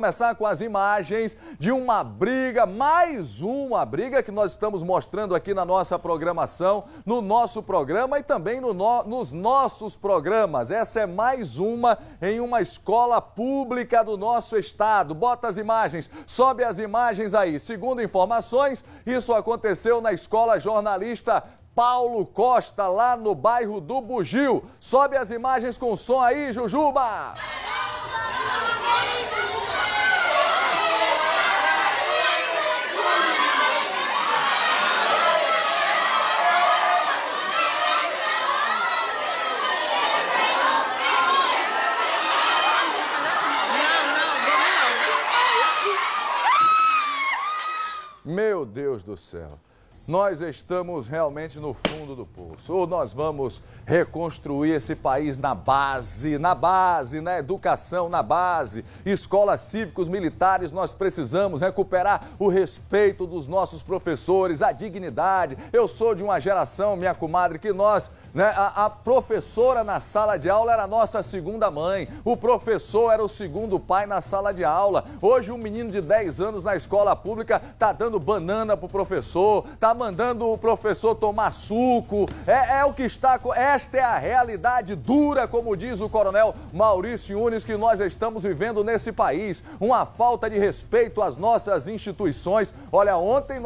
começar com as imagens de uma briga, mais uma briga que nós estamos mostrando aqui na nossa programação, no nosso programa e também no no, nos nossos programas. Essa é mais uma em uma escola pública do nosso estado. Bota as imagens, sobe as imagens aí. Segundo informações, isso aconteceu na escola jornalista Paulo Costa, lá no bairro do Bugio. Sobe as imagens com som aí, Jujuba! Meu Deus do céu. Nós estamos realmente no fundo do poço. Ou nós vamos reconstruir esse país na base, na base, na educação, na base. Escolas cívicos militares, nós precisamos recuperar o respeito dos nossos professores, a dignidade. Eu sou de uma geração, minha comadre, que nós, né, a, a professora na sala de aula era a nossa segunda mãe. O professor era o segundo pai na sala de aula. Hoje, um menino de 10 anos na escola pública está dando banana pro professor, está mandando o professor tomar suco. É, é o que está. Esta é a realidade dura, como diz o coronel Maurício Nunes, que nós estamos vivendo nesse país. Uma falta de respeito às nossas instituições. Olha, ontem nós